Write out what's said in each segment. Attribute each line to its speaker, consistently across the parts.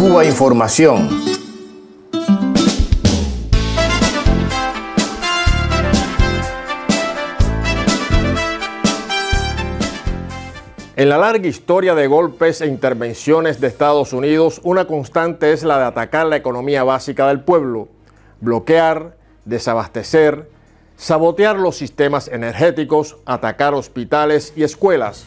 Speaker 1: Cuba Información.
Speaker 2: En la larga historia de golpes e intervenciones de Estados Unidos, una constante es la de atacar la economía básica del pueblo, bloquear, desabastecer, sabotear los sistemas energéticos, atacar hospitales y escuelas.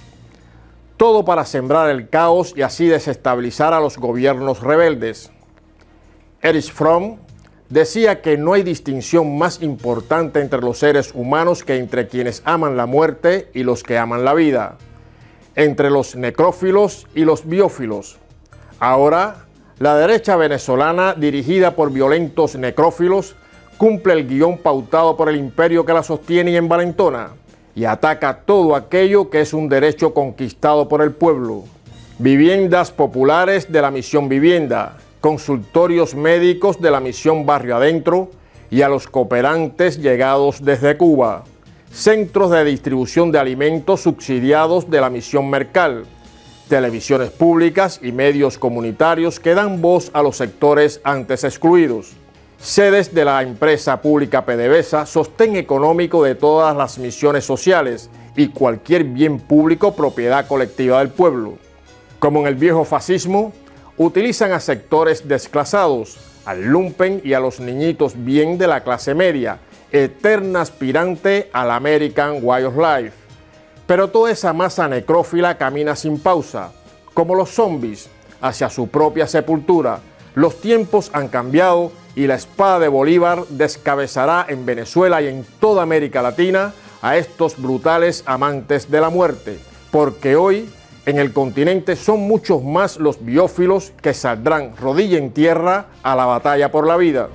Speaker 2: Todo para sembrar el caos y así desestabilizar a los gobiernos rebeldes. Erich Fromm decía que no hay distinción más importante entre los seres humanos que entre quienes aman la muerte y los que aman la vida entre los necrófilos y los biófilos. Ahora, la derecha venezolana, dirigida por violentos necrófilos, cumple el guion pautado por el imperio que la sostiene y envalentona, y ataca todo aquello que es un derecho conquistado por el pueblo. Viviendas populares de la misión vivienda, consultorios médicos de la misión barrio adentro y a los cooperantes llegados desde Cuba. Centros de distribución de alimentos subsidiados de la misión Mercal, televisiones públicas y medios comunitarios que dan voz a los sectores antes excluidos, sedes de la empresa pública PDVSA, sostén económico de todas las misiones sociales y cualquier bien público propiedad colectiva del pueblo. Como en el viejo fascismo, utilizan a sectores desclasados, al lumpen y a los niñitos bien de la clase media, eterna aspirante al American Way of Life. Pero toda esa masa necrófila camina sin pausa, como los zombies, hacia su propia sepultura. Los tiempos han cambiado y la espada de Bolívar descabezará en Venezuela y en toda América Latina a estos brutales amantes de la muerte, porque hoy en el continente son muchos más los biófilos que saldrán rodilla en tierra a la batalla por la vida.